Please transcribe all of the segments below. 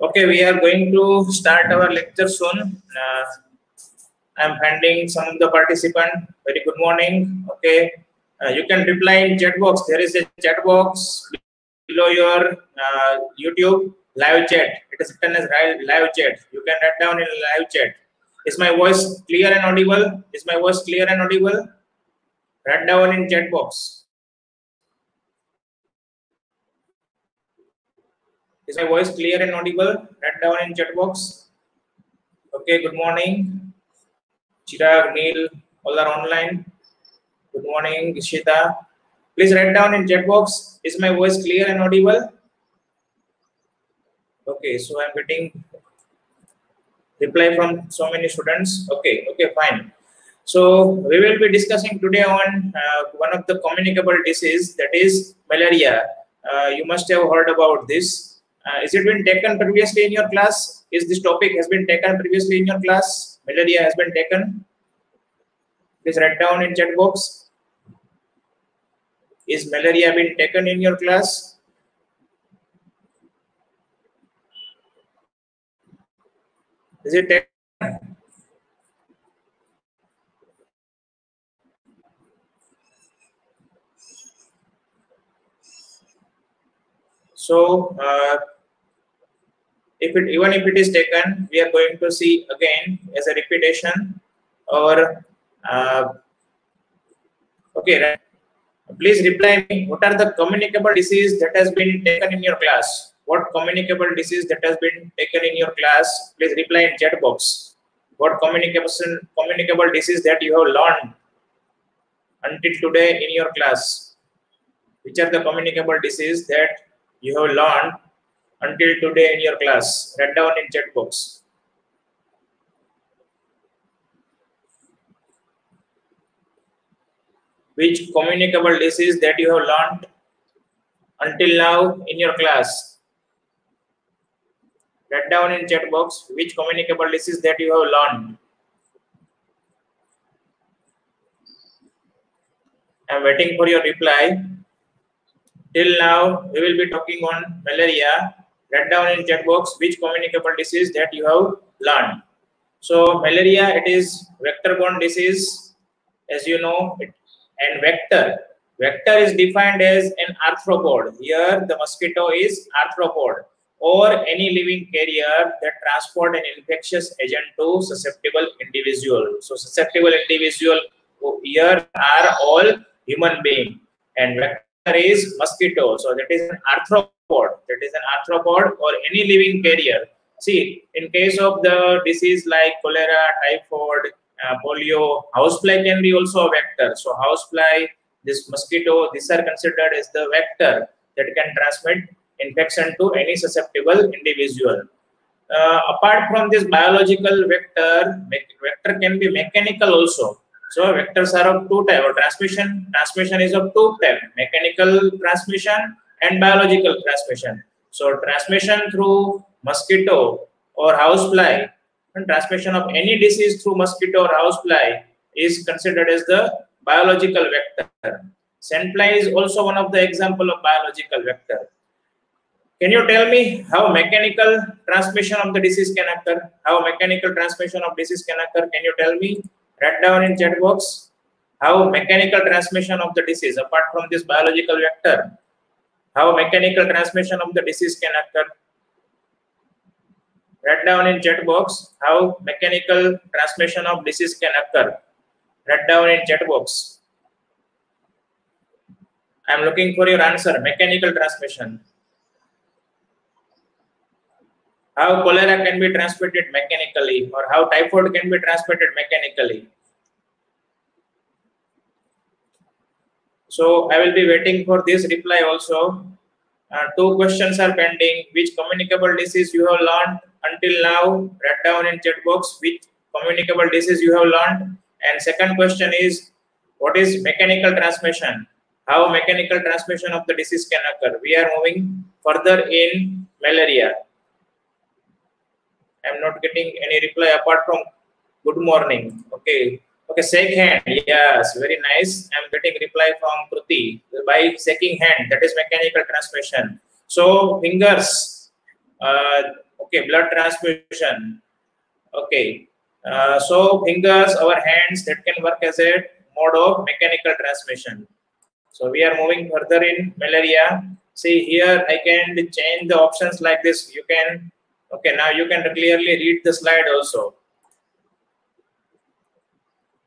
Okay, we are going to start our lecture soon. Uh, I'm handling some of the participant. Very good morning. Okay, uh, you can reply in chat box. There is a chat box below your uh, YouTube live chat. It is written as live chat. You can write down in live chat. Is my voice clear and audible? Is my voice clear and audible? Write down in chat box. Is my voice clear and audible? Write down in chat box. Okay, good morning. Chirag, Neil, all are online. Good morning, Ishita. Please write down in chat box. Is my voice clear and audible? Okay, so I'm getting reply from so many students. Okay, okay, fine. So we will be discussing today on uh, one of the communicable disease that is malaria. Uh, you must have heard about this. Uh, is it been taken previously in your class? Is this topic has been taken previously in your class? Malaria has been taken? Please write down in chat box. Is malaria been taken in your class? Is it taken? So, uh, if it even if it is taken we are going to see again as a repetition or uh, okay right. Please reply me. What are the communicable disease that has been taken in your class? What communicable disease that has been taken in your class? Please reply in chat box. What communication communicable disease that you have learned until today in your class? Which are the communicable disease that you have learned until today in your class. Write down in chat box. Which communicable disease that you have learned until now in your class. Write down in chat box which communicable disease that you have learned. I'm waiting for your reply. Till now, we will be talking on malaria write down in chat box which communicable disease that you have learned. So malaria, it is vector-borne disease, as you know, it, and vector. Vector is defined as an arthropod. Here, the mosquito is arthropod or any living carrier that transport an infectious agent to susceptible individual. So susceptible individual here are all human being and vector is mosquito. So that is an arthropod, that is an arthropod or any living carrier. See, in case of the disease like cholera, typhoid, uh, polio, housefly can be also a vector. So housefly, this mosquito, these are considered as the vector that can transmit infection to any susceptible individual. Uh, apart from this biological vector, vector can be mechanical also. So vectors are of two type. Or transmission, transmission is of two type: mechanical transmission and biological transmission. So transmission through mosquito or housefly and transmission of any disease through mosquito or housefly is considered as the biological vector. Sandfly is also one of the example of biological vector. Can you tell me how mechanical transmission of the disease can occur? How mechanical transmission of disease can occur? Can you tell me? Write down in chat box how mechanical transmission of the disease apart from this biological vector how mechanical transmission of the disease can occur. Write down in chat box how mechanical transmission of disease can occur. Write down in chat box. I am looking for your answer. Mechanical transmission. How cholera can be transmitted mechanically or how typhoid can be transmitted mechanically. So I will be waiting for this reply also. Uh, two questions are pending. Which communicable disease you have learned until now? Write down in chat box which communicable disease you have learned. And second question is, what is mechanical transmission? How mechanical transmission of the disease can occur? We are moving further in malaria. I'm not getting any reply apart from good morning. Okay. Okay, shake hand. Yes, very nice. I'm getting reply from Kruti by shaking hand. That is mechanical transmission. So fingers, uh, Okay, blood transmission. Okay. Uh, so fingers, our hands, that can work as a mode of mechanical transmission. So we are moving further in malaria. See here, I can change the options like this. You can, okay, now you can clearly read the slide also.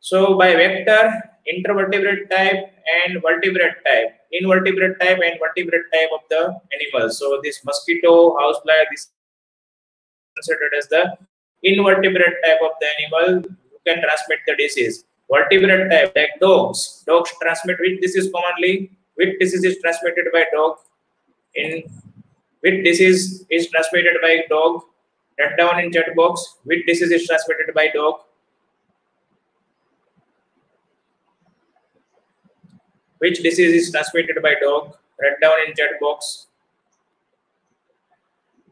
So by vector, intervertebrate type and vertebrate type, invertebrate type and vertebrate type of the animal. So this mosquito, housefly, this considered as the invertebrate type of the animal who can transmit the disease. Vertebrate type like dogs. Dogs transmit which disease commonly? Which disease is transmitted by dog? In which disease is transmitted by dog? Write down in chat box. Which disease is transmitted by dog? Which disease is transmitted by dog? Write down in chat box.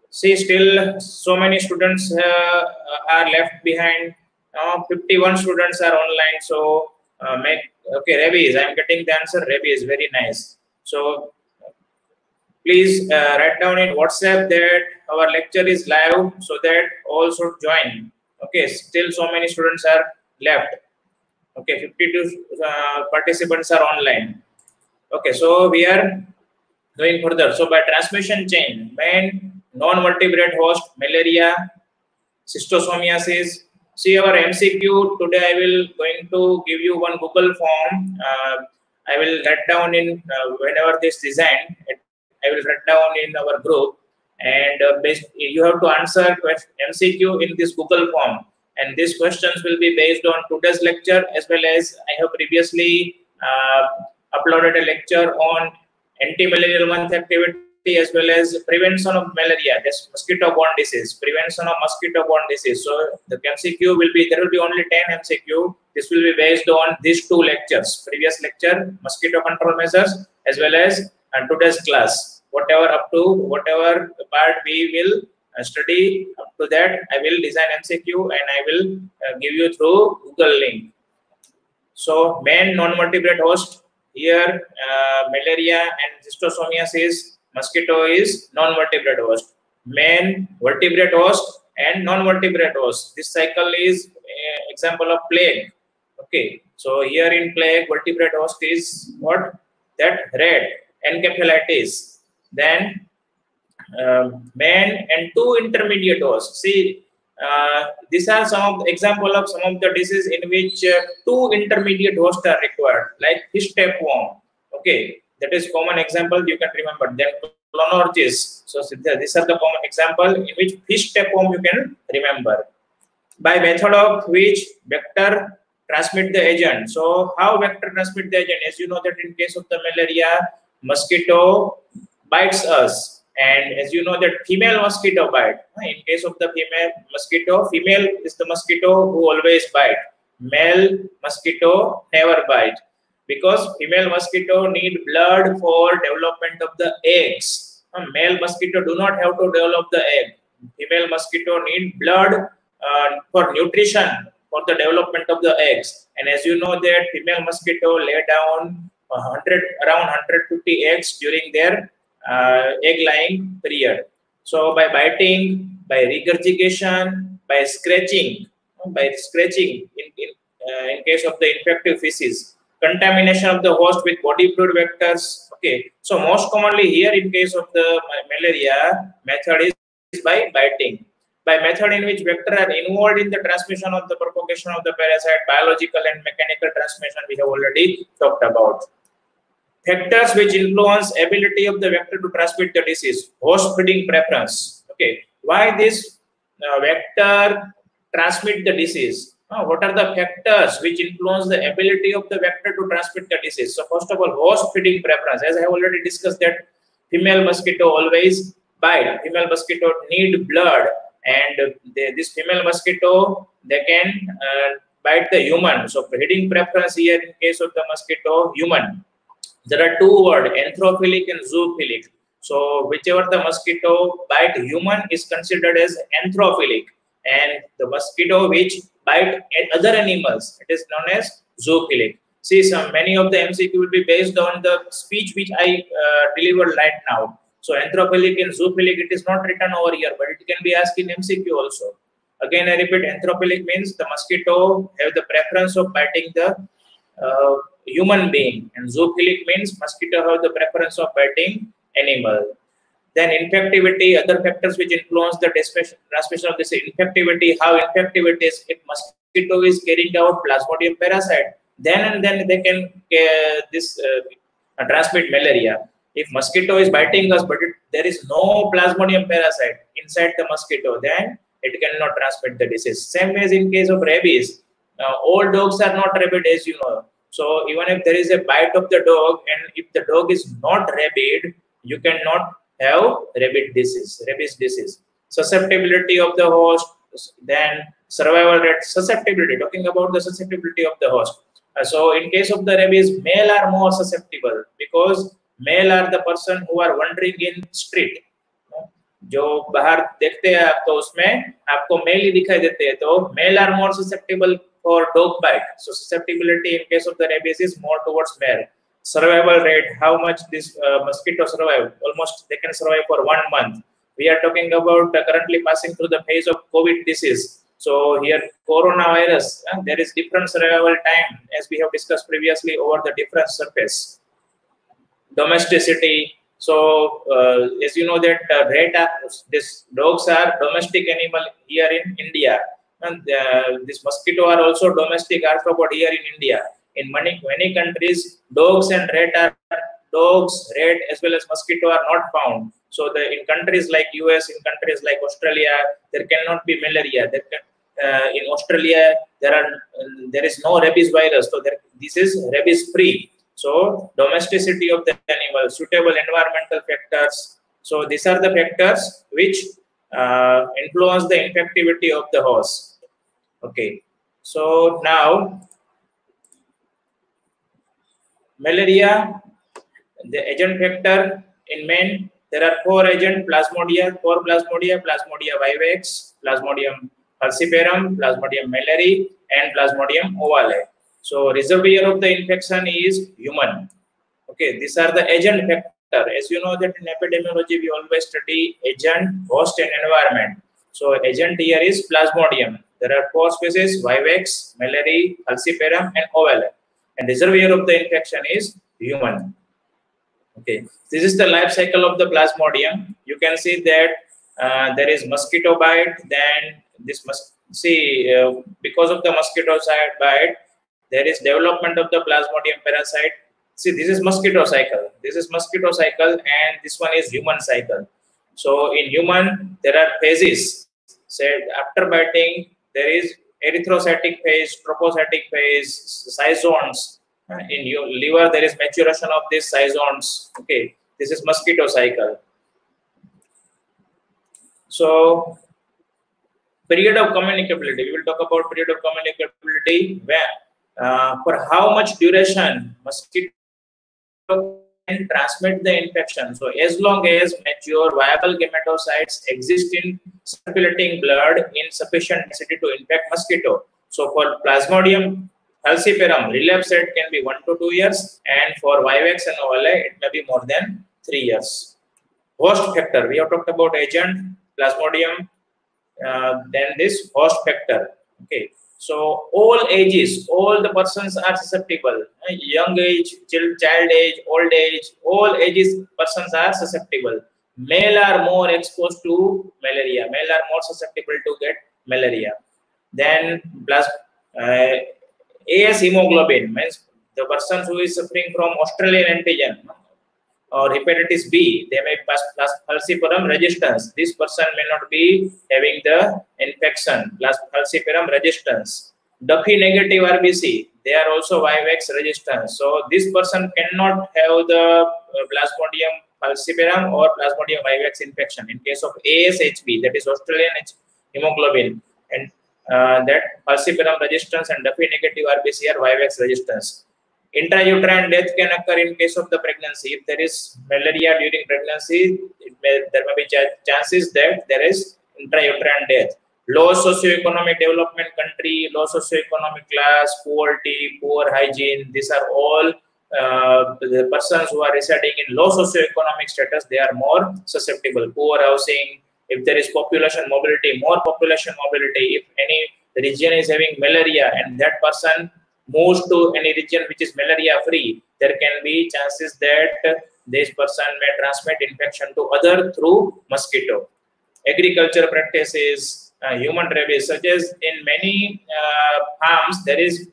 See, still so many students uh, are left behind. Uh, 51 students are online. So uh, make okay rabies. I'm getting the answer. Rabies, very nice. So please uh, write down in WhatsApp that our lecture is live so that all should join. Okay, still so many students are left. Okay, 52 uh, participants are online. Okay, so we are going further. So by transmission chain, when non-vertebrate host, malaria, schistosomiasis See our MCQ today. I will going to give you one Google form. Uh, I will write down in uh, whenever this design. I will write down in our group, and uh, you have to answer MCQ in this Google form and these questions will be based on today's lecture as well as I have previously uh, uploaded a lecture on anti-malarial month activity as well as prevention of malaria, that's mosquito-borne disease, prevention of mosquito-borne disease. So the MCQ will be, there will be only 10 MCQ. This will be based on these two lectures, previous lecture, mosquito control measures, as well as uh, today's class. Whatever up to, whatever part we will study up to that, I will design MCQ and I will uh, give you through Google link. So main non-vertebrate host here, uh, malaria and schistosomiasis, mosquito is non-vertebrate host. Main vertebrate host and non-vertebrate host. This cycle is example of plague. Okay, so here in plague, vertebrate host is what? That rat, encephalitis. Then um, main and two intermediate hosts. See, uh, these are some of the example of some of the disease in which uh, two intermediate hosts are required, like fish tapeworm. Okay, that is common example you can remember. Then clonorchis. So these are the common example in which fish tapeworm you can remember. By method of which vector transmit the agent. So how vector transmit the agent? As you know that in case of the malaria, mosquito bites us and as you know that female mosquito bite, in case of the female mosquito, female is the mosquito who always bite. Male mosquito never bite because female mosquito need blood for development of the eggs. Male mosquito do not have to develop the egg. Female mosquito need blood uh, for nutrition for the development of the eggs. And as you know that female mosquito lay down 100 around 150 eggs during their uh, egg laying period. So by biting, by regurgitation, by scratching, by scratching in, in, uh, in case of the infective feces, contamination of the host with body fluid vectors. Okay, so most commonly here in case of the malaria method is by biting. By method in which vector are involved in the transmission of the propagation of the parasite, biological and mechanical transmission we have already talked about factors which influence ability of the vector to transmit the disease. Host feeding preference. Okay. Why this uh, vector transmit the disease? Uh, what are the factors which influence the ability of the vector to transmit the disease? So first of all host feeding preference. As i have already discussed that female mosquito always bite. Female mosquito need blood. And they, this female mosquito they can uh, bite the human. So feeding preference here in case of the mosquito human there are two words, anthrophilic and zoophilic. So whichever the mosquito bite human is considered as anthrophilic and the mosquito which bite other animals, it is known as zoophilic. See, some many of the MCQ will be based on the speech which I uh, delivered right now. So anthrophilic and zoophilic, it is not written over here, but it can be asked in MCQ also. Again, I repeat, anthrophilic means the mosquito have the preference of biting the uh, human being, and zoophilic means mosquito have the preference of biting animal. Then infectivity, other factors which influence the transmission of this infectivity, how infectivity is if mosquito is carrying out plasmodium parasite, then and then they can uh, this uh, transmit malaria. If mosquito is biting us, but it, there is no plasmodium parasite inside the mosquito, then it cannot transmit the disease. Same as in case of rabies. Uh, all dogs are not rabid, as you know. So even if there is a bite of the dog, and if the dog is not rabid, you cannot have rabies disease. Rabies disease. Susceptibility of the host, then survival rate. Susceptibility. Talking about the susceptibility of the host. Uh, so in case of the rabies, male are more susceptible because male are the person who are wandering in street जो बाहर देखते हैं आप तो उसमें आपको mail ही दिखाई देते हैं तो male are more susceptible or dog bite. So susceptibility in case of the rabies is more towards male. Survival rate, how much this uh, mosquito survive? Almost they can survive for one month. We are talking about uh, currently passing through the phase of COVID disease. So here coronavirus, uh, there is different survival time as we have discussed previously over the different surface. Domesticity, so uh, as you know that uh, this dogs are domestic animal here in India and uh, this mosquito are also domestic arthropod here in India. In many many countries, dogs and rat are dogs, rat as well as mosquito are not found. So the in countries like US, in countries like Australia, there cannot be malaria. There can, uh, in Australia, there are there is no rabies virus, so there, this is rabies free. So domesticity of the animal, suitable environmental factors. So these are the factors which uh, influence the infectivity of the horse. Okay. So now malaria, the agent factor in men, there are four agent plasmodia, four plasmodia, plasmodia vivax, plasmodium falciparum, plasmodium malariae, and plasmodium ovale. So reservoir of the infection is human. Okay, these are the agent factor. As you know that in epidemiology, we always study agent, host and environment. So agent here is plasmodium. There are four species, vivax, malariae, falciparum and ovale. And reservoir of the infection is human. Okay, this is the life cycle of the plasmodium. You can see that uh, there is mosquito bite, then this must see uh, because of the mosquito bite, there is development of the plasmodium parasite see this is mosquito cycle this is mosquito cycle and this one is human cycle so in human there are phases said after biting there is erythrocytic phase trophocytic phase seizones in your liver there is maturation of these seizones okay? This is mosquito cycle. So period of communicability we will talk about period of communicability where uh, for how much duration mosquito can transmit the infection. So as long as mature viable gametocytes exist in circulating blood in sufficient density to infect mosquito. So for Plasmodium falciparum, relapse rate can be 1 to 2 years and for Vivax and ovale, it may be more than 3 years. Host factor, we have talked about agent, Plasmodium, uh, then this host factor. Okay, so all ages, all the persons are susceptible. Young age, child age, old age, all ages persons are susceptible. Male are more exposed to malaria. Male are more susceptible to get malaria. Then plus uh, AS hemoglobin means the person who is suffering from Australian antigen or hepatitis B, they may pass falciparum resistance. This person may not be having the infection, plus falciparum resistance. Duffy negative RBC, they are also Vivax resistance. So this person cannot have the uh, Plasmodium falciparum or Plasmodium vivax infection. In case of ASHB, that is Australian hemoglobin, and uh, that falciparum resistance and Duffy negative RBC are Vivax resistance. Intrauterine death can occur in case of the pregnancy. If there is malaria during pregnancy, may, there may be ch chances that there is intrauterine death. Low socioeconomic development country, low socioeconomic class, poverty, poor hygiene, these are all uh, the persons who are residing in low socioeconomic status, they are more susceptible. Poor housing, if there is population mobility, more population mobility, if any region is having malaria and that person moves to any region which is malaria free, there can be chances that this person may transmit infection to other through mosquito. Agriculture practices, uh, human rabies, such as in many uh, farms, there is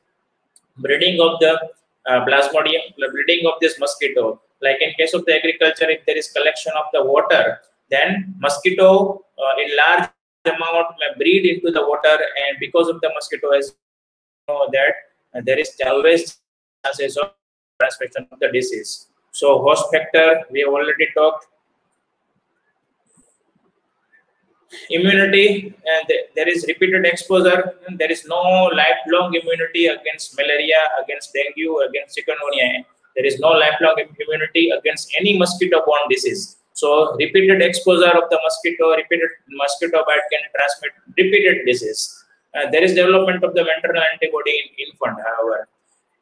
breeding of the uh, plasmodium, breeding of this mosquito. Like in case of the agriculture, if there is collection of the water, then mosquito uh, in large amount may breed into the water, and because of the mosquito, as you know that there is always chances of transmission of the disease. So host factor, we have already talked. Immunity, and there is repeated exposure. There is no lifelong immunity against malaria, against dengue, against chikungunya. There is no lifelong immunity against any mosquito-borne disease. So repeated exposure of the mosquito, repeated mosquito bite can transmit repeated disease. Uh, there is development of the maternal antibody in infant, however.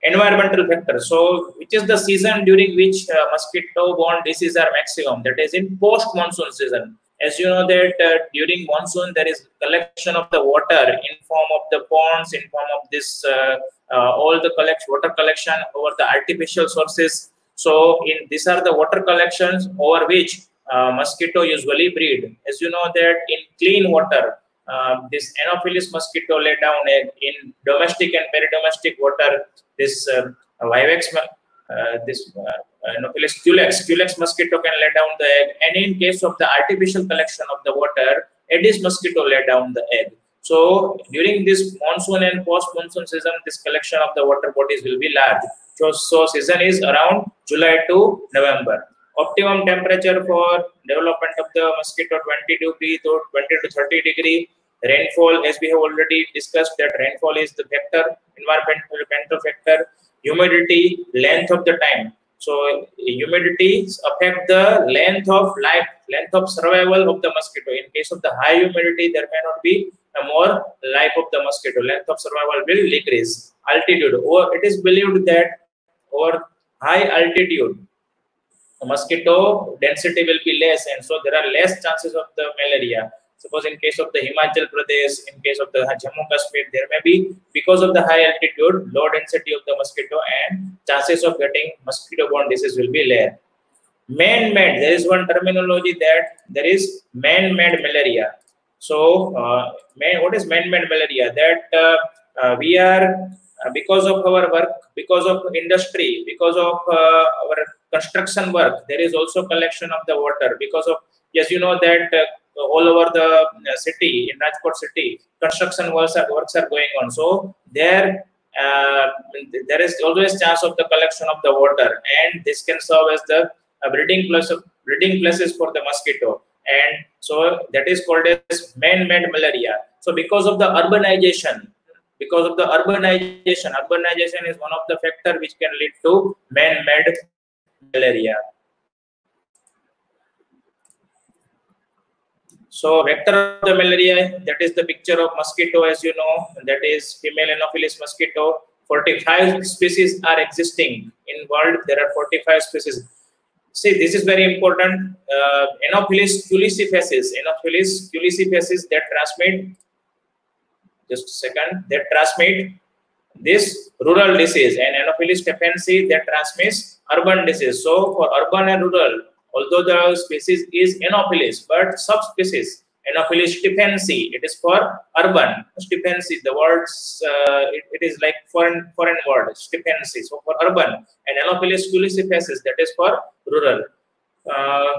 Environmental factors. So, which is the season during which uh, mosquito-borne diseases are maximum? That is in post-monsoon season. As you know that uh, during monsoon there is collection of the water in form of the ponds, in form of this uh, uh, all the collect water collection over the artificial sources so in these are the water collections over which mosquito usually breed. As you know that in clean water, uh, this Anopheles mosquito lay down egg in domestic and peri-domestic water. This uh, Vivax, uh, this uh, Anopheles culex, culex mosquito can lay down the egg. And in case of the artificial collection of the water, Aedes mosquito lay down the egg. So during this monsoon and post-monsoon season, this collection of the water bodies will be large. So, so season is around July to November. Optimum temperature for development of the mosquito 20 degree to 20 to 30 degree. Rainfall, as we have already discussed, that rainfall is the factor, environmental factor. Humidity, length of the time. So humidity affect the length of life, length of survival of the mosquito. In case of the high humidity, there may not be a more life of the mosquito. Length of survival will decrease. Altitude, or it is believed that over high altitude, mosquito density will be less, and so there are less chances of the malaria. Suppose in case of the Himachal Pradesh, in case of the Jammu Kashmir, there may be because of the high altitude, low density of the mosquito, and chances of getting mosquito-borne disease will be less. Man-made, there is one terminology that there is man-made malaria. So, uh, man, what is man-made malaria? That uh, uh, we are because of our work, because of industry, because of uh, our construction work, there is also collection of the water. Because of, yes, you know that uh, all over the city, in Rajkot city, construction works are, works are going on. So there uh, there is always chance of the collection of the water and this can serve as the uh, breeding place of breeding places for the mosquito and so that is called as man-made malaria so because of the urbanization because of the urbanization. Urbanization is one of the factor which can lead to man-made malaria. So vector of the malaria, that is the picture of mosquito as you know, that is female Anopheles mosquito. 45 species are existing in world. There are 45 species. See, this is very important. Uh, Anopheles culicifacies, Anopheles culicifacies that transmit just a second, they transmit this rural disease and Anopheles stephensi that transmits urban disease. So for urban and rural, although the species is Anopheles, but subspecies Anopheles stephensi, it is for urban. Stephensi, the words, uh, it, it is like foreign foreign word, stephensi. So for urban and Anopheles culicifacies, that is for rural. Uh,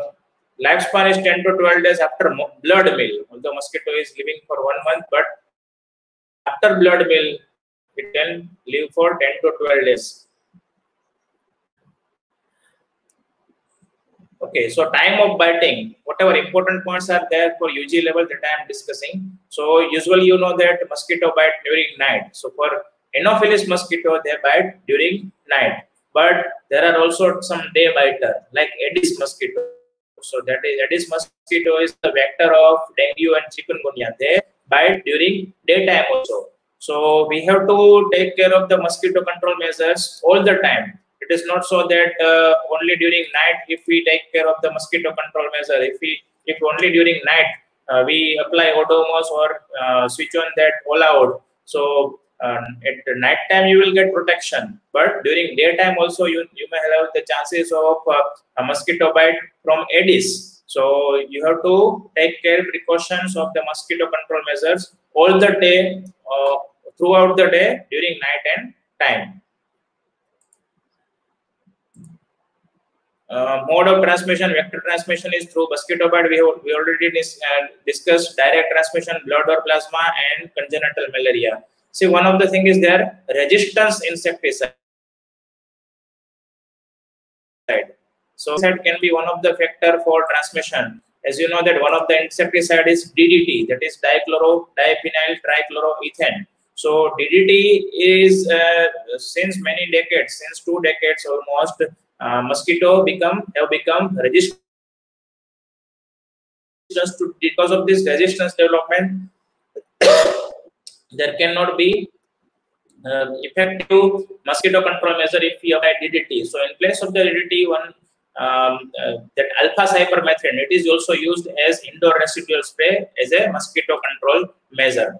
lifespan is 10 to 12 days after blood meal. Although mosquito is living for one month, but after blood meal, it can live for 10 to 12 days. Okay, so time of biting, whatever important points are there for UG level that I am discussing. So usually you know that mosquito bite during night. So for Anopheles mosquito, they bite during night. But there are also some day biter like Aedes mosquito. So that is Aedes mosquito is the vector of dengue and chikungunya. They bite during daytime also. So we have to take care of the mosquito control measures all the time. It is not so that uh, only during night, if we take care of the mosquito control measure, if we if only during night uh, we apply Odomos or uh, switch on that all out. So um, at night time you will get protection, but during daytime also you you may have the chances of uh, a mosquito bite from Aedes. So you have to take care precautions of the mosquito control measures all the day, uh, throughout the day during night and time. Uh, mode of transmission, vector transmission is through mosquito bite. We have we already dis, uh, discussed direct transmission, blood or plasma, and congenital malaria. See, one of the thing is there resistance insecticide. So that can be one of the factor for transmission. As you know that one of the insecticide is DDT, that is dichloro diphenyl trichloroethane. So DDT is uh, since many decades, since two decades almost, uh, mosquito become have become resistant to because of this resistance development there cannot be uh, effective mosquito control measure if you apply DDT. So in place of the DDT, one um, uh, that alpha cypermethrin, it is also used as indoor residual spray as a mosquito control measure.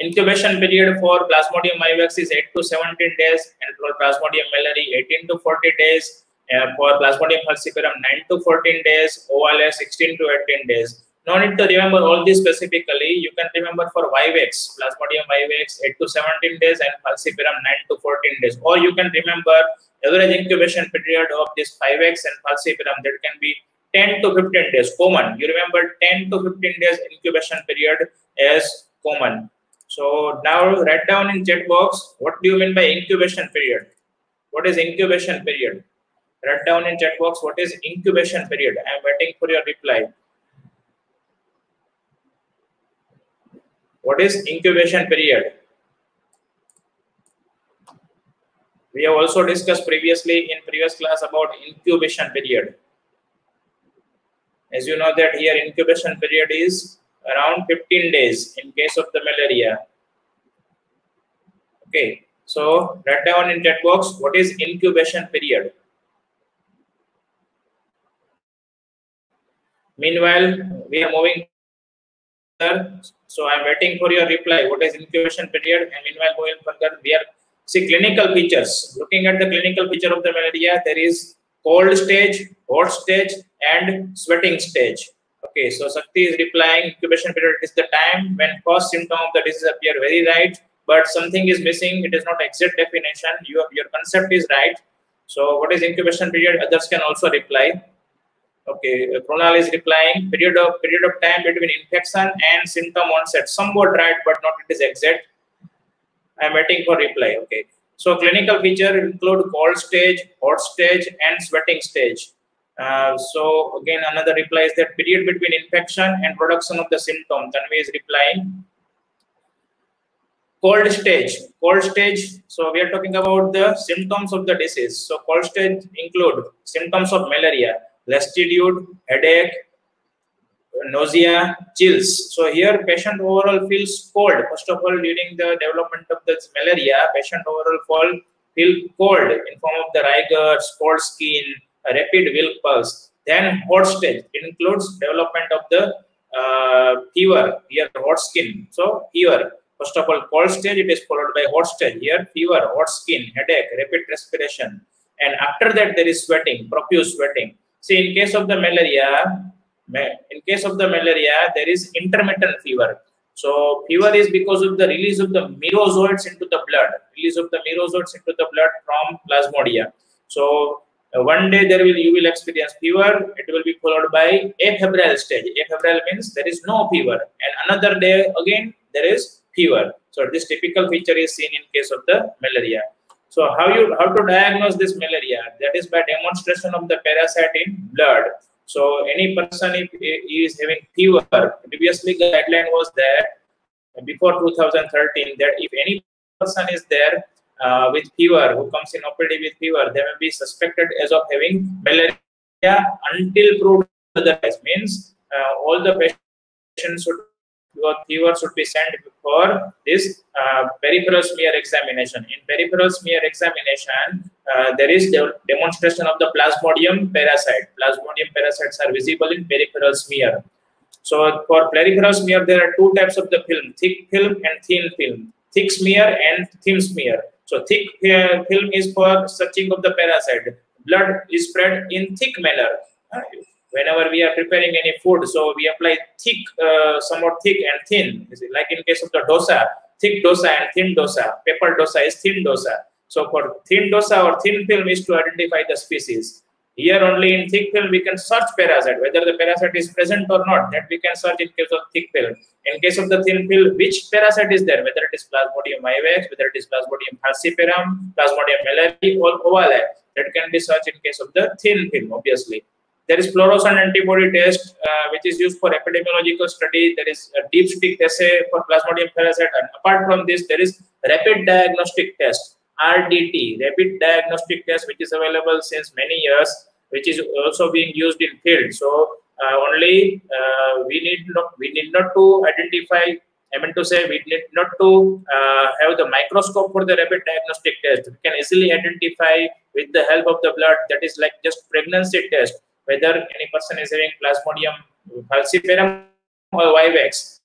Incubation period for Plasmodium vivax is 8 to 17 days and for Plasmodium malari 18 to 40 days. Uh, for Plasmodium falciparum 9 to 14 days, OLS 16 to 18 days. No need to remember all these specifically. You can remember for Vivax, Plasmodium Vivax 8 to 17 days and Falciparum 9 to 14 days. Or you can remember average incubation period of this Vivax and Falciparum that can be 10 to 15 days common. You remember 10 to 15 days incubation period as common. So now write down in chat box what do you mean by incubation period? What is incubation period? Write down in chat box what is incubation period. I am waiting for your reply. What is incubation period? We have also discussed previously in previous class about incubation period. As you know that here incubation period is around 15 days in case of the malaria. Okay, so write down in chat box what is incubation period. Meanwhile, we are moving so I'm waiting for your reply. What is incubation period? And meanwhile, going further, we are see clinical features. Looking at the clinical feature of the malaria, there is cold stage, hot stage, and sweating stage. Okay, so Sakti is replying incubation period is the time when first symptom of the disease appear very right, but something is missing. It is not exact definition. Your your concept is right. So what is incubation period? Others can also reply. Okay, Pronal is replying. Period of period of time between infection and symptom onset. Somewhat right, but not it is exact. I am waiting for reply. Okay. So clinical feature include cold stage, hot stage, and sweating stage. Uh, so again, another reply is that period between infection and production of the symptom. Tanvi is replying. Cold stage. Cold stage. So we are talking about the symptoms of the disease. So cold stage include symptoms of malaria lassitude, headache, nausea, chills. So here patient overall feels cold. First of all, during the development of the malaria, patient overall fall feel cold in form of the rigors, cold skin, rapid will pulse. Then hot stage includes development of the uh, fever, here hot skin. So fever. First of all, cold stage, it is followed by hot stage. Here, fever, hot skin, headache, rapid respiration. And after that, there is sweating, profuse sweating. See, in case of the malaria, in case of the malaria, there is intermittent fever. So fever is because of the release of the merozoites into the blood, release of the merozoites into the blood from plasmodia. So uh, one day there will you will experience fever. It will be followed by afebrile stage. Afebrile means there is no fever, and another day again there is fever. So this typical feature is seen in case of the malaria. So how you how to diagnose this malaria? That is by demonstration of the parasite in blood. So any person if he is having fever, previously guideline was there before 2013 that if any person is there uh, with fever who comes in OPD with fever, they may be suspected as of having malaria until proved otherwise. Means uh, all the patients should fever should be sent for this uh, peripheral smear examination. In peripheral smear examination, uh, there is the demonstration of the plasmodium parasite. Plasmodium parasites are visible in peripheral smear. So for peripheral smear, there are two types of the film, thick film and thin film. Thick smear and thin smear. So thick uh, film is for searching of the parasite. Blood is spread in thick manner. Whenever we are preparing any food, so we apply thick, uh, somewhat thick and thin. Like in case of the dosa, thick dosa and thin dosa. paper dosa is thin dosa. So for thin dosa or thin film is to identify the species. Here only in thick film we can search parasite, whether the parasite is present or not. That we can search in case of thick film. In case of the thin film, which parasite is there, whether it is Plasmodium vivax, whether it is Plasmodium falciparum, Plasmodium malariae, or ovale. That can be searched in case of the thin film, obviously. There is fluorescent antibody test, uh, which is used for epidemiological study. There is a dipstick assay for Plasmodium parasite. And apart from this, there is rapid diagnostic test RDT, rapid diagnostic test, which is available since many years, which is also being used in field. So uh, only uh, we need not we need not to identify. I mean to say we need not to uh, have the microscope for the rapid diagnostic test. We can easily identify with the help of the blood. That is like just pregnancy test whether any person is having Plasmodium falciparum or vivax.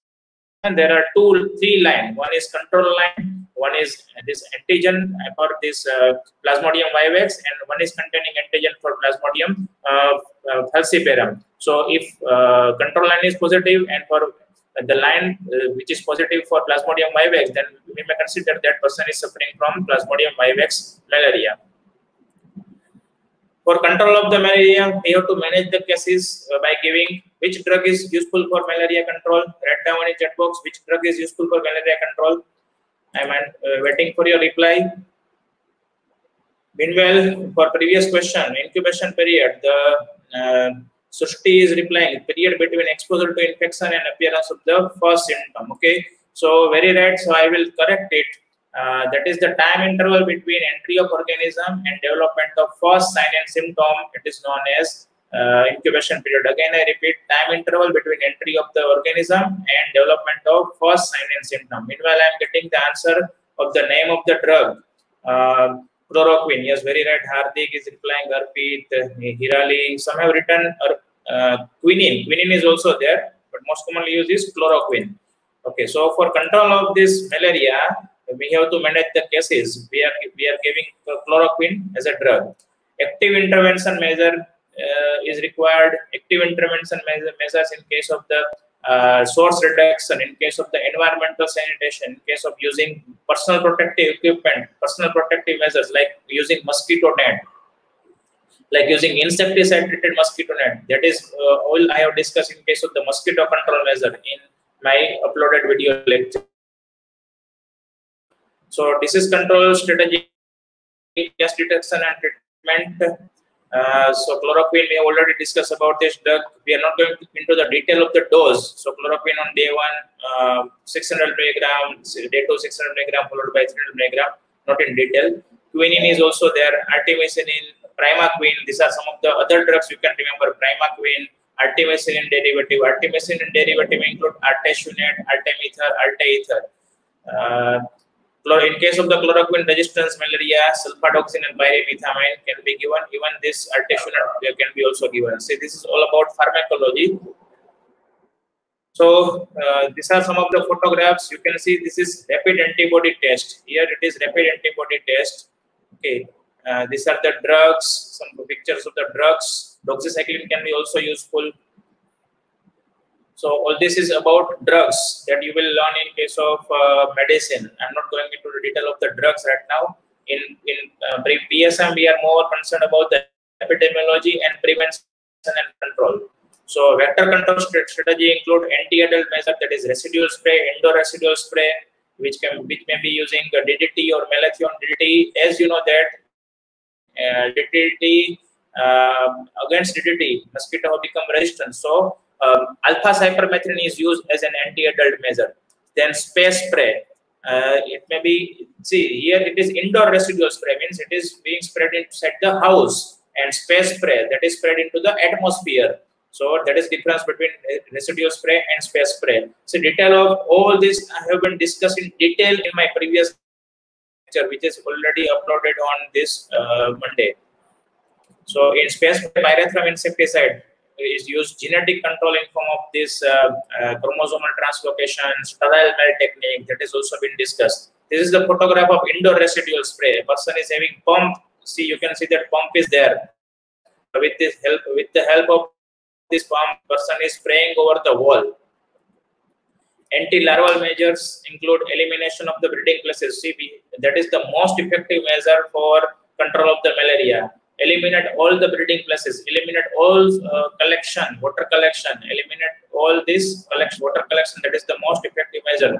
And there are two, three line. One is control line one is this antigen for this uh, Plasmodium vivax, and one is containing antigen for Plasmodium uh, uh, falciparum. So if uh, control line is positive and for the line uh, which is positive for Plasmodium vivax, then we may consider that person is suffering from Plasmodium vivax malaria. For control of the malaria, we have to manage the cases uh, by giving which drug is useful for malaria control. Write down in chat box which drug is useful for malaria control I'm uh, waiting for your reply. Meanwhile, for previous question, incubation period, the uh, Sushti is replying period between exposure to infection and appearance of the first symptom. Okay, so very right. So I will correct it. Uh, that is the time interval between entry of organism and development of first sign and symptom. It is known as uh, incubation period. Again, I repeat, time interval between entry of the organism and development of first sign and symptom. Meanwhile, I am getting the answer of the name of the drug. Uh, chloroquine. Yes, very right. Hardik is replying. Arpit, Hirali. Some have written uh, quinine. Quinine is also there, but most commonly used is chloroquine. Okay, so for control of this malaria, we have to manage the cases. We are we are giving chloroquine as a drug. Active intervention measure uh, is required active intervention measures in case of the uh, source reduction, in case of the environmental sanitation, in case of using personal protective equipment, personal protective measures like using mosquito net, like using insecticide treated mosquito net. That is uh, all I have discussed in case of the mosquito control measure in my uploaded video lecture. So disease control strategy, gas detection and treatment uh, so chloroquine, we have already discussed about this drug. We are not going into the detail of the dose. So chloroquine on day one, uh, 600 milligram, day two 600 milligram followed by 300 milligram. Not in detail. Quinine is also there. Artemisinin, primaquine. These are some of the other drugs you can remember. Primaquine, artemisinin derivative. Artemisinin derivative include artesunate, artemether, arteether. Uh, in case of the chloroquine resistance malaria, sulfadoxine and pyrimethamine can be given. Even this artesunate can be also given. See, this is all about pharmacology. So uh, these are some of the photographs. You can see this is rapid antibody test. Here it is rapid antibody test. Okay, uh, these are the drugs. Some pictures of the drugs. Doxycycline can be also useful. So all this is about drugs that you will learn in case of uh, medicine. I'm not going into the detail of the drugs right now. In in uh, PSM, we are more concerned about the epidemiology and prevention and control. So vector control strategy include anti-adult measure that is residual spray, indoor residual spray, which can which may be using DDT or malathion DDT. As you know that uh, DDT uh, against DDT, mosquito have become resistant. So um, alpha cypermethrin is used as an anti-adult measure. Then space spray. Uh, it may be, see, here it is indoor residual spray, means it is being spread inside the house. And space spray, that is spread into the atmosphere. So that is difference between residual spray and space spray. So detail of all this I have been discussed in detail in my previous lecture, which is already uploaded on this uh, Monday. So in space spray, pyrethrum insecticide is used genetic control in form of this uh, uh, chromosomal translocation, sterile male technique that has also been discussed. This is the photograph of indoor residual spray. A person is having pump. See, you can see that pump is there. With this help, with the help of this pump, person is spraying over the wall. Anti-larval measures include elimination of the breeding places. See, that is the most effective measure for control of the malaria eliminate all the breeding places, eliminate all uh, collection, water collection, eliminate all this collection, water collection. That is the most effective measure.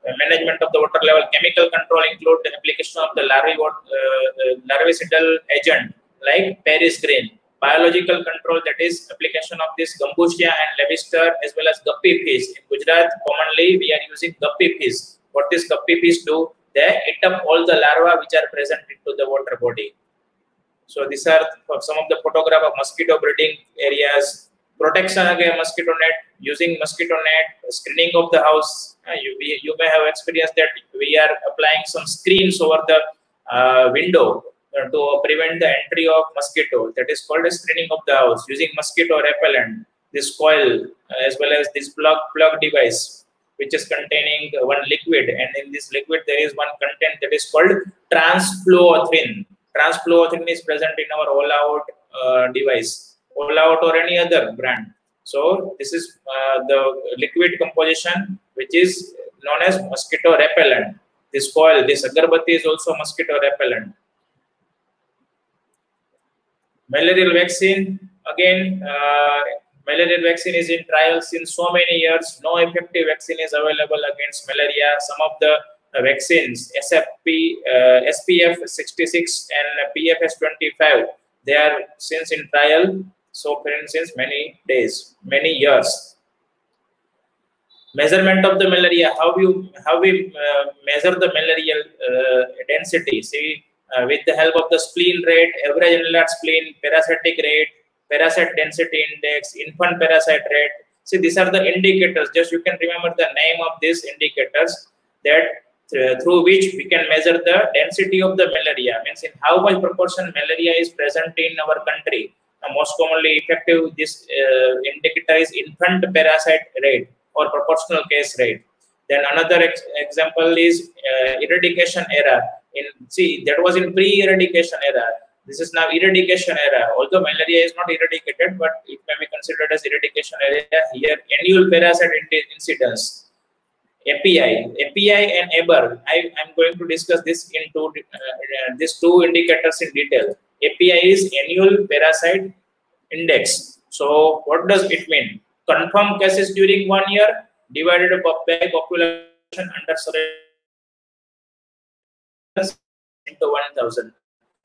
Uh, management of the water level, chemical control include the application of the uh, larvicidal agent like Paris green. Biological control, that is application of this Gambusia and Lebistes as well as guppy fish. In Gujarat, commonly we are using guppy fish. What this guppy fish do? They eat up all the larvae which are present into the water body so these are some of the photograph of mosquito breeding areas, protection against mosquito net, using mosquito net, screening of the house. Uh, you, you may have experienced that we are applying some screens over the uh, window uh, to prevent the entry of mosquito. That is called a screening of the house using mosquito repellent. This coil uh, as well as this plug plug device which is containing one liquid and in this liquid there is one content that is called transfluthrin transfluthrin is present in our all out uh, device, all out or any other brand. So this is uh, the liquid composition which is known as mosquito repellent. This coil, this agarbatti is also mosquito repellent. Malarial vaccine, again, uh, malarial vaccine is in trial since so many years. No effective vaccine is available against malaria. Some of the vaccines, SFP, uh, SPF 66 and PFS 25, they are since in trial, so for instance, many days, many years. Measurement of the malaria, how you how we uh, measure the malarial uh, density? See, uh, with the help of the spleen rate, average enlarged spleen, parasitic rate, parasite density index, infant parasite rate. See, these are the indicators. Just you can remember the name of these indicators that through which we can measure the density of the malaria. Means in how much proportion malaria is present in our country. Uh, most commonly effective this uh, indicator is infant parasite rate or proportional case rate. Then another ex example is uh, eradication era. In see that was in pre-eradication era. This is now eradication era. Although malaria is not eradicated but it may be considered as eradication area here annual parasite incidence API, API and ABER. I am going to discuss this in two, uh, these two indicators in detail. API is annual parasite index. So what does it mean? Confirmed cases during one year divided by population under surveillance into 1000.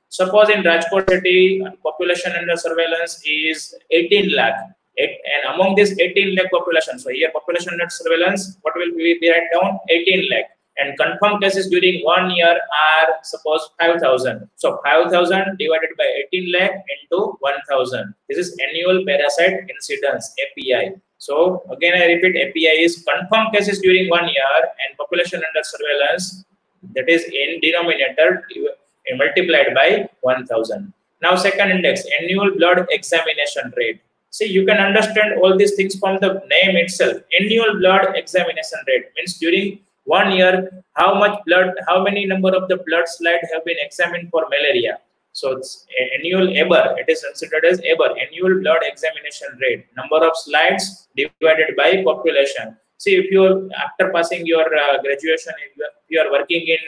Suppose in Rajkot city, population under surveillance is 18 lakh and among this 18 lakh population, so here population net surveillance, what will we write down? 18 lakh. And confirmed cases during one year are suppose 5,000. So 5,000 divided by 18 lakh into 1,000. This is annual parasite incidence API. So again, I repeat, API is confirmed cases during one year and population under surveillance. That is in denominator multiplied by 1,000. Now second index, annual blood examination rate. See, you can understand all these things from the name itself. Annual blood examination rate means during one year, how much blood, how many number of the blood slides have been examined for malaria. So it's annual ABER. It is considered as ABER, annual blood examination rate. Number of slides divided by population. See, if you're after passing your uh, graduation, if you are working in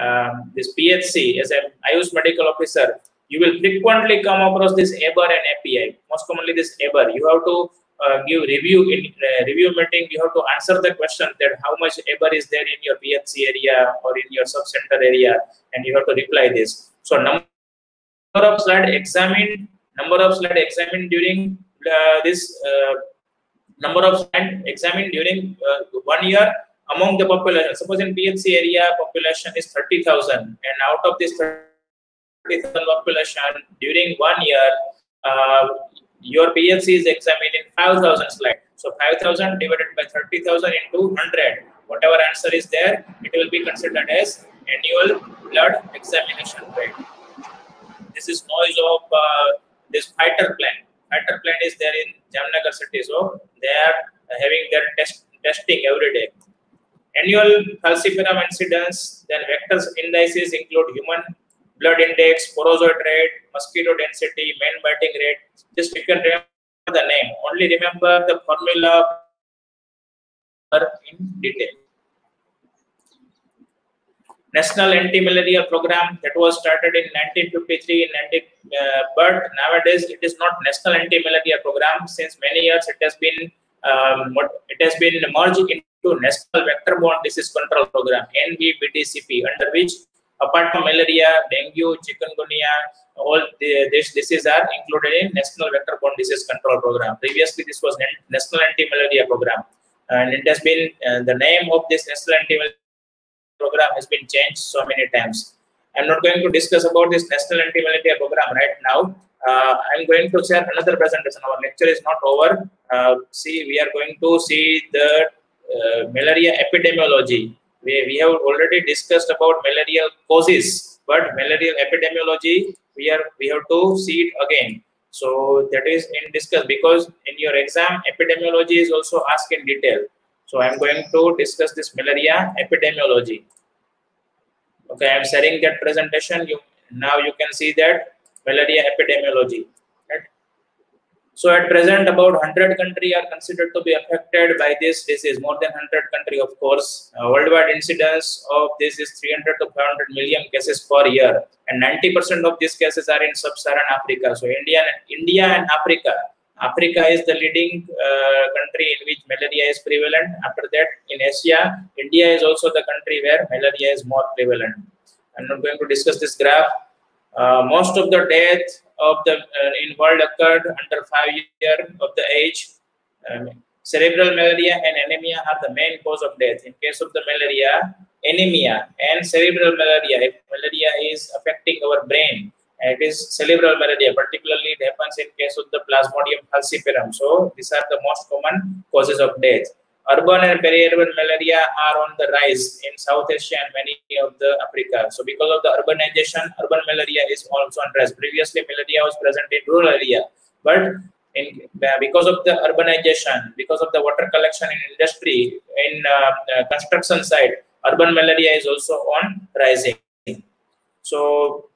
um, this PHC as an Ayush medical officer, you will frequently come across this ABER and API. Most commonly, this ABER. You have to uh, give review in uh, review meeting. You have to answer the question that how much ABER is there in your PHC area or in your subcenter area, and you have to reply this. So number of slide examined, number of slide examined during uh, this uh, number of slide examined during uh, one year among the population. Suppose in PHC area population is 30,000 and out of this 30, population during one year, uh, your PFC is examined in 5,000 slide. So 5,000 divided by 30,000 into 100. Whatever answer is there, it will be considered as annual blood examination rate. This is noise of uh, this fighter plane. Fighter plane is there in Jamnagar city. So they are having their test testing every day. Annual falciparum incidence, then vectors indices include human blood index, sporozoite rate, mosquito density, man biting rate. Just you can remember the name. Only remember the formula in detail. National Anti-Malaria Program that was started in 1953 in 19, uh, but nowadays it is not National Anti-Malaria Program. Since many years it has been um, it has been merged into National Vector-Borne Disease Control Program (NVBDCP), under which apart from malaria, dengue, chikungunya, all the, these diseases are included in National Vector-Borne Disease Control Program. Previously, this was National Anti-Malaria Program, and it has been uh, the name of this National Anti-Malaria Program has been changed so many times. I'm not going to discuss about this National Anti-Malaria Program right now. Uh, I'm going to share another presentation. Our lecture is not over. Uh, see, we are going to see the uh, malaria epidemiology we, we have already discussed about malarial causes, but malarial epidemiology, we are we have to see it again. So that is in discuss because in your exam, epidemiology is also asked in detail. So I'm going to discuss this malaria epidemiology. Okay, I'm sharing that presentation. You now you can see that malaria epidemiology. So at present, about 100 countries are considered to be affected by this disease. More than 100 countries, of course. Uh, worldwide incidence of this is 300 to 500 million cases per year, and 90% of these cases are in sub-Saharan Africa. So India, India and Africa. Africa is the leading uh, country in which malaria is prevalent. After that, in Asia, India is also the country where malaria is more prevalent. I'm not going to discuss this graph. Uh, most of the death of the uh, in world occurred under five year of the age. Um, cerebral malaria and anemia are the main cause of death. In case of the malaria, anemia and cerebral malaria, if malaria is affecting our brain, it is cerebral malaria, particularly it happens in case of the Plasmodium falciparum. So these are the most common causes of death. Urban and peri-urban malaria are on the rise in South Asia and many of the Africa. So because of the urbanization, urban malaria is also on rise. Previously, malaria was present in rural area, but in, because of the urbanization, because of the water collection in industry, in uh, construction site, urban malaria is also on rising. So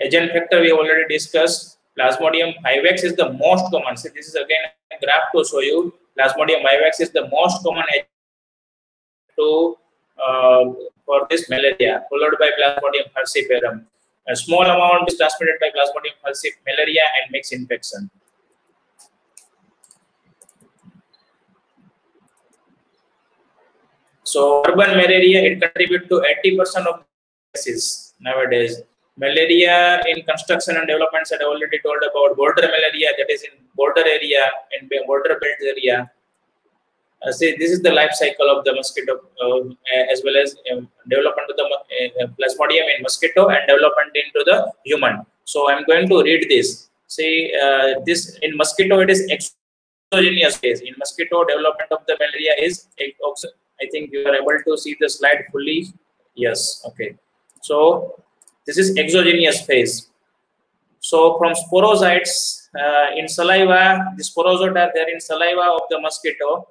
Agent factor we have already discussed. Plasmodium vivax is the most common. So this is again a graph to show you. Plasmodium vivax is the most common agent to uh, for this malaria, followed by Plasmodium falciparum. A small amount is transmitted by Plasmodium falciparum malaria and mixed infection. So urban malaria it contributes to 80% of cases nowadays malaria in construction and developments I already told about border malaria that is in border area and border belt area. Uh, see, this is the life cycle of the mosquito uh, as well as um, development of the uh, plasmodium in mosquito and development into the human. So I'm going to read this. See, uh, this in mosquito it is exogenous phase. In mosquito, development of the malaria is I think you are able to see the slide fully. Yes. Okay. So this is exogenous phase. So from sporozoites uh, in saliva, the sporozoites are there in saliva of the mosquito.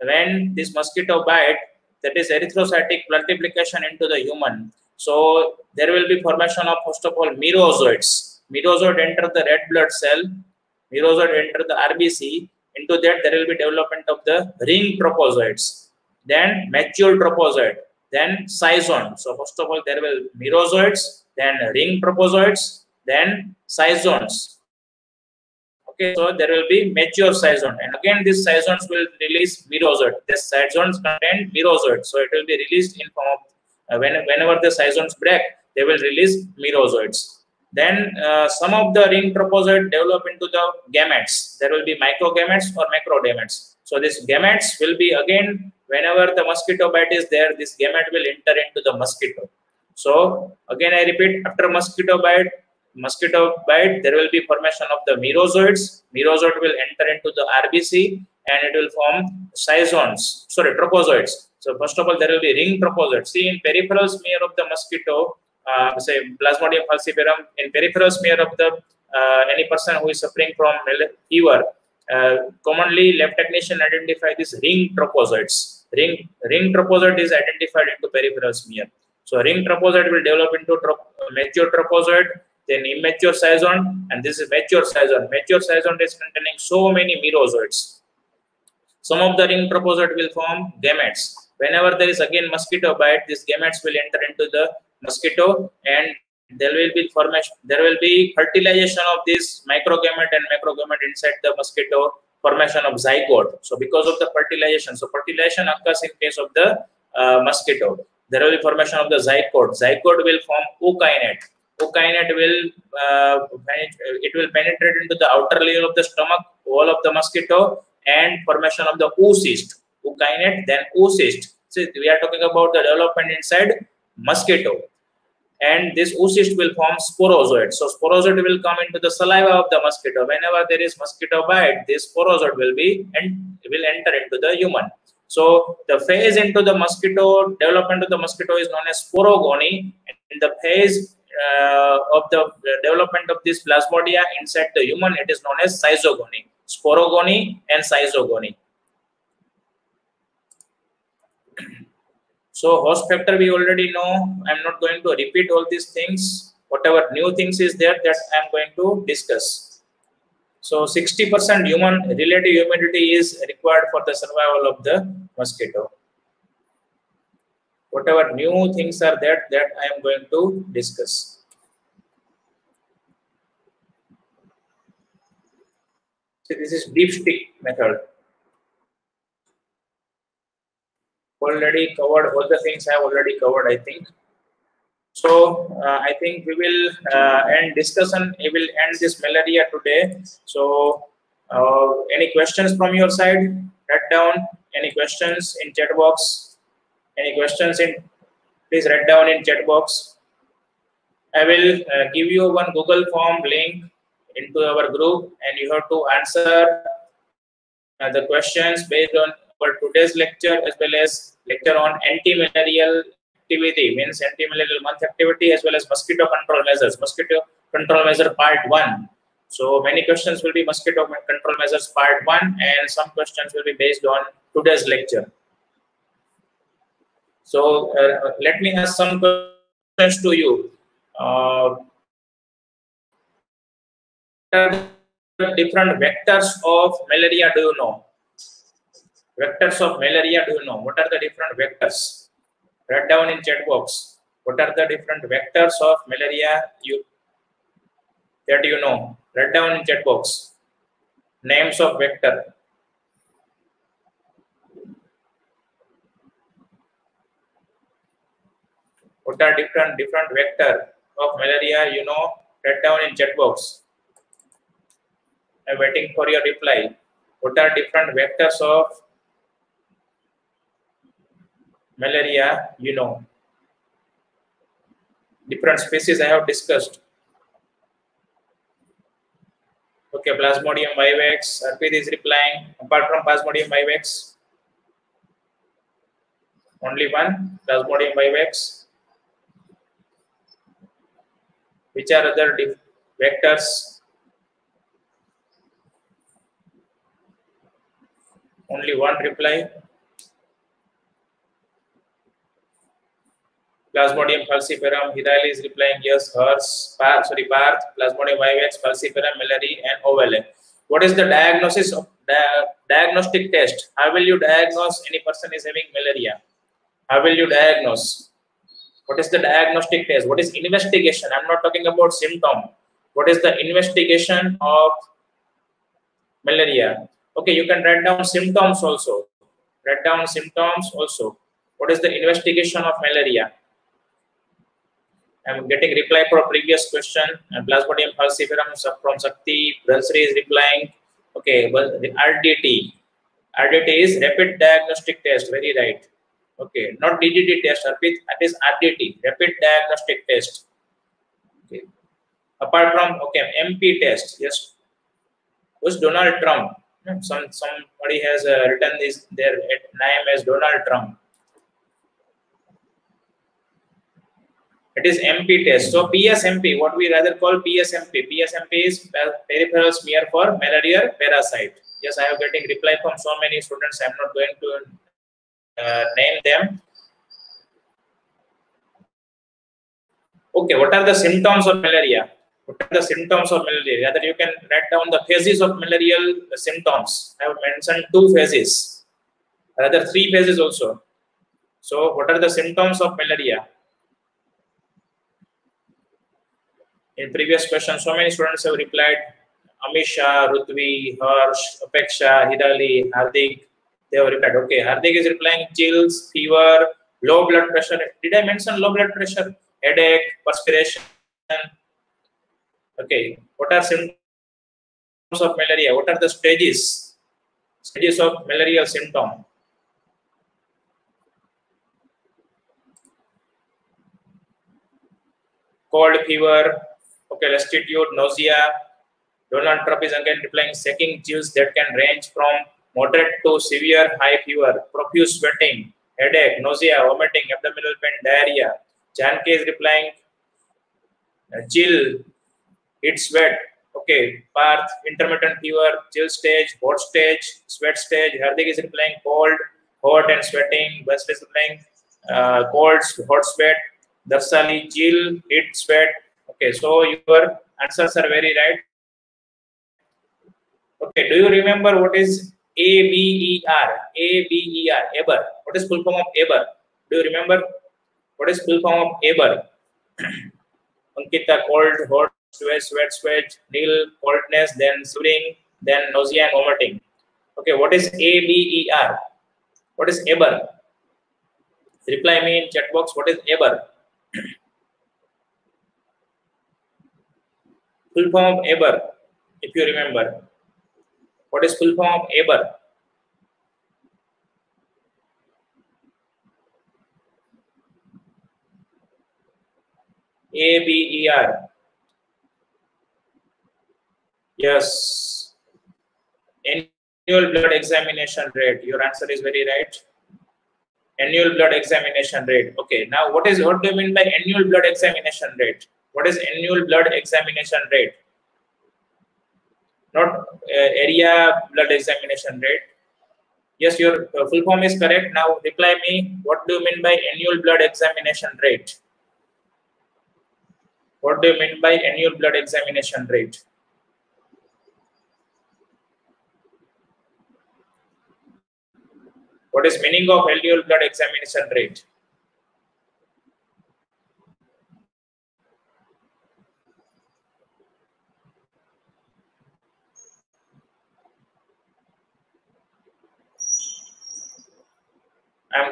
When this mosquito bite, that is erythrocytic multiplication into the human. So there will be formation of first of all merozoites. Merozoite enter the red blood cell. Merozoite enter the RBC. Into that there will be development of the ring trophozoites. Then mature trophozoite. Then schizont. So first of all there will merozoites then ring trophozoites, then schizonts. Okay, so there will be mature schizont, and again these schizonts will release merozoite. The schizonts contain merozoite, so it will be released in form of uh, when, whenever the schizonts break, they will release merozoites. Then uh, some of the ring trophozoite develop into the gametes. There will be microgametes or macrogametes. So these gametes will be again whenever the mosquito bite is there, this gamete will enter into the mosquito. So again, I repeat, after mosquito bite, mosquito bite, there will be formation of the merozoites. Merozoite will enter into the RBC and it will form scizones, sorry, trophozoites. So first of all, there will be ring trophozoites. See, in peripheral smear of the mosquito, uh, say Plasmodium falciparum, in peripheral smear of the uh, any person who is suffering from fever, uh, commonly lab technician identify these ring trophozoites. Ring ring trophozoite is identified into peripheral smear. So ring trophozoite will develop into mature trophozoite then immature schizont, and this is mature schizont. Mature schizont is containing so many merozoites. Some of the ring trophozoite will form gametes. Whenever there is again mosquito bite, these gametes will enter into the mosquito and there will be formation, there will be fertilization of this microgamete and macrogamete inside the mosquito, formation of zygote. So because of the fertilization, so fertilization occurs in case of the uh, mosquito. There will be formation of the zygote. Zygote will form ookinete ookinete will uh, it will penetrate into the outer layer of the stomach wall of the mosquito and formation of the oocyst. Ookinete then oocyst. We are talking about the development inside mosquito. And this oocyst will form sporozoite so sporozoite will come into the saliva of the mosquito. Whenever there is mosquito bite this sporozoite will be and will enter into the human so the phase into the mosquito development of the mosquito is known as sporogony and the phase uh, of the development of this plasmodia inside the human, it is known as schizogony, sporogony and schizogony. So host factor we already know. I'm not going to repeat all these things. Whatever new things is there that I'm going to discuss. So 60% human relative humidity is required for the survival of the mosquito whatever new things are that, that I am going to discuss. So this is dipstick method. Already covered all the things I have already covered, I think. So uh, I think we will uh, end discussion. We will end this malaria today. So uh, any questions from your side? Write down any questions in chat box. Any questions in please write down in chat box. I will uh, give you one Google form link into our group and you have to answer uh, the questions based on our today's lecture as well as lecture on anti-malarial activity means anti-malarial month activity as well as mosquito control measures mosquito control measure part 1 so many questions will be mosquito control measures part 1 and some questions will be based on today's lecture so uh, let me ask some questions to you. Uh, different vectors of malaria do you know? Vectors of malaria do you know? What are the different vectors? Write down in chat box. What are the different vectors of malaria you that you know? Write down in chat box. Names of vector. what are different different vector of malaria you know write down in chat box i'm waiting for your reply what are different vectors of malaria you know. Different species i have discussed. Okay plasmodium vivax arpit is replying. Apart from plasmodium vivax only one plasmodium vivax. Which are other vectors? Only one reply plasmodium falciparum Hirali is replying yes hers par, sorry parth plasmodium vivax falciparum malariae and ovale what is the diagnosis of di diagnostic test how will you diagnose any person is having malaria how will you diagnose what is the diagnostic test? What is investigation? I'm not talking about symptom. What is the investigation of malaria? Okay, you can write down symptoms also. Write down symptoms also. What is the investigation of malaria? I'm getting reply for previous question. And Plasmodium falciparum from Sakti. Brazil is replying. Okay, well, the RDT. RDT is rapid diagnostic test. Very right. Okay, not DDT test. Arpit, that is RDT, rapid diagnostic test. Okay. Apart from okay, MP test. Yes. Was Donald Trump? Some somebody has uh, written this their name as Donald Trump. It is MP test. So PSMP, what we rather call PSMP. PSMP is peripheral smear for malaria parasite. Yes, I am getting reply from so many students. I am not going to uh, name them. Okay, what are the symptoms of malaria? What are the symptoms of malaria? Rather, you can write down the phases of malarial symptoms. I have mentioned two phases, rather three phases also. So, what are the symptoms of malaria? In previous question, so many students have replied Amisha, Rutvi, Harsh, Apeksha, Hidali, Hardik. They have replied. Okay, Hardik is replying chills, fever, low blood pressure. Did I mention low blood pressure? Headache, perspiration. Okay, what are symptoms of malaria? What are the stages? Stages of malaria symptom. Cold fever, Okay, lassitude, nausea. Donald Trump is again replying sucking chills that can range from moderate to severe high fever, profuse sweating, headache, nausea, vomiting, abdominal pain, diarrhea. Jan K is replying uh, chill, heat sweat. Okay, Parth, intermittent fever, chill stage, hot stage, sweat stage. Hardik is replying cold, hot and sweating. Best is replying uh, cold, hot sweat. Darsali, chill, heat sweat, Okay, so your answers are very right. Okay, do you remember what is ABER? ABER, ABER. What is full form of ABER? Do you remember? What is full form of ABER? Ankita, cold, hot, sweat, sweat, sweat, Neil, coldness, then shivering, then nausea and vomiting. Okay, what is ABER? What is ABER? Reply me in chat box. What is ABER? full form of ABER, if you remember. What is full form of ABER? ABER. Yes. Annual blood examination rate. Your answer is very right. Annual blood examination rate. Okay. Now, what is what do you mean by annual blood examination rate? What is annual blood examination rate? Not uh, area blood examination rate. Yes, your uh, full form is correct. Now reply me. What do you mean by annual blood examination rate? What do you mean by annual blood examination rate? What is meaning of annual blood examination rate?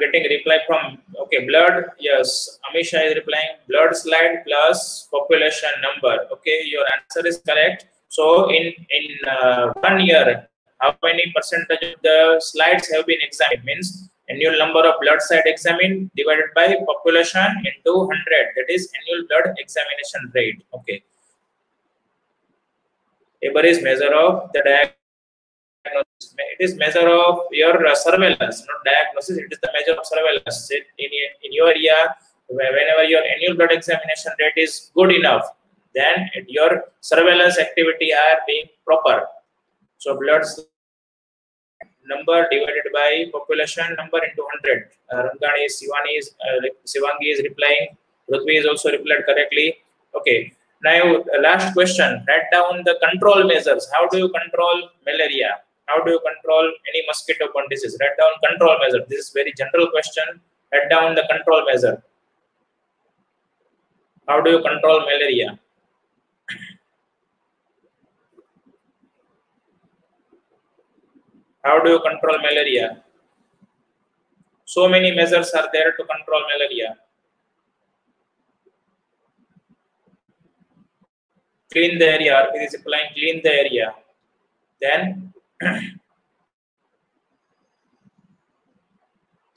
Getting reply from okay blood yes Amisha is replying blood slide plus population number. Okay your answer is correct. So in in uh, one year how many percentage of the slides have been examined? Means annual number of blood side examined divided by population into 100 that is annual blood examination rate. Okay. ABER is measure of the it is measure of your uh, surveillance, not diagnosis. It is the measure of surveillance. In, in your area, whenever your annual blood examination rate is good enough, then your surveillance activity are being proper. So blood number divided by population number into 100. Uh, Rangani is, Sivani is, uh, Sivangi is replying. Rutvi is also replied correctly. Okay. Now, last question. Write down the control measures. How do you control malaria? How do you control any mosquito-borne disease? Write down control measure. This is very general question. Write down the control measure. How do you control malaria? How do you control malaria? So many measures are there to control malaria. Clean the area. Is applying clean the area. Then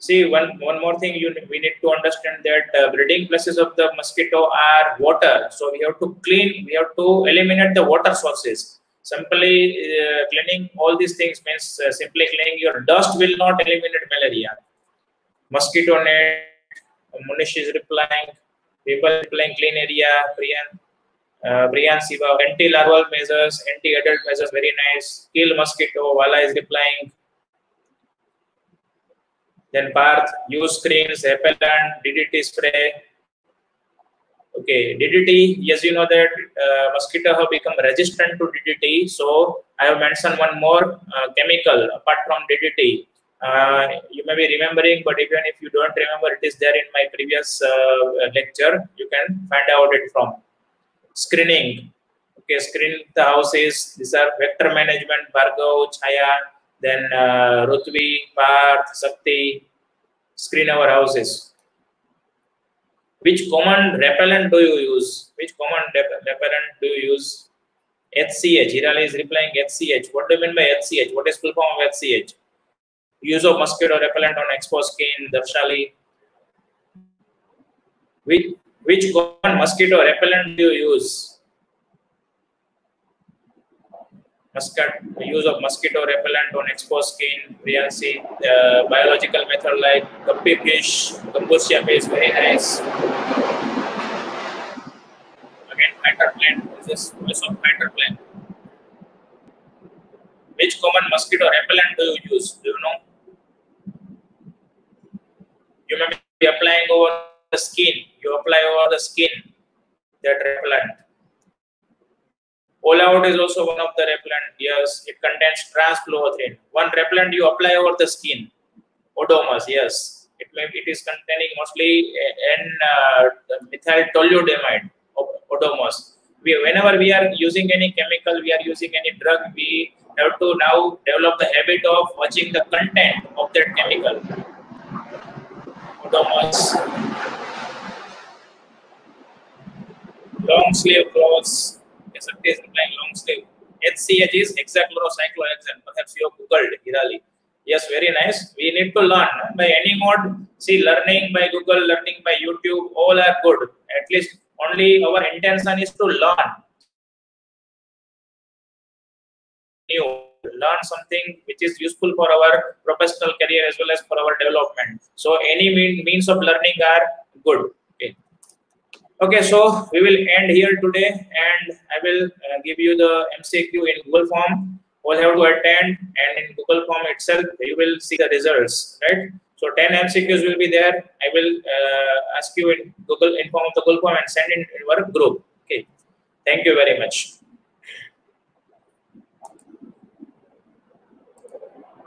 see one one more thing you we need to understand that uh, breeding places of the mosquito are water. So we have to clean we have to eliminate the water sources. Simply uh, cleaning all these things means uh, simply cleaning your dust will not eliminate malaria. Mosquito net munish is replying people replying clean area brian uh, Brian Siva, anti-larval measures, anti-adult measures, very nice. Kill mosquito, Wala is replying. Then Parth, use screens, repellent, DDT spray. Okay, DDT, yes, you know that uh, mosquito have become resistant to DDT. So I have mentioned one more uh, chemical apart from DDT. Uh, you may be remembering, but even if you don't remember, it is there in my previous uh, lecture. You can find out it from screening. Okay, screen the houses. These are vector management, Bargo, Chaya, then uh, Rutvi, Parth, Sakti, screen our houses. Which common repellent do you use? Which common repellent do you use? HCH. Hirali is replying HCH. What do you mean by HCH? What is full form of HCH? Use of mosquito repellent on exposed skin, Darshali. Which, which common mosquito repellent do you use? use of mosquito repellent on exposed skin, Priyansi, uh, biological method like guppy fish, Gambusia is very nice. Again, fighter plane, this is of fighter plane. Which common mosquito repellent do you use? Do you know? You may be applying over the skin. You apply over the skin that repellent Olawood is also one of the repellent. Yes, it contains transfluthrin. One repellent you apply over the skin. Odomos, yes. It may it is containing mostly N uh, methyl toluidamide. We, whenever we are using any chemical, we are using any drug, we have to now develop the habit of watching the content of that chemical. Odomos. Long sleeve clothes is implying long sleeve. HCH is hexachlorocyclohexane. Perhaps you have googled Hirali. Yes, very nice. We need to learn by any mode. See, learning by Google, learning by YouTube, all are good. At least only our intention is to learn. New, learn something which is useful for our professional career as well as for our development. So any mean, means of learning are good. Okay, so we will end here today and I will uh, give you the MCQ in Google form. All have to attend and in Google form itself, you will see the results, right? So 10 MCQs will be there. I will uh, ask you in Google in form of the Google form and send in our group. Okay. Thank you very much.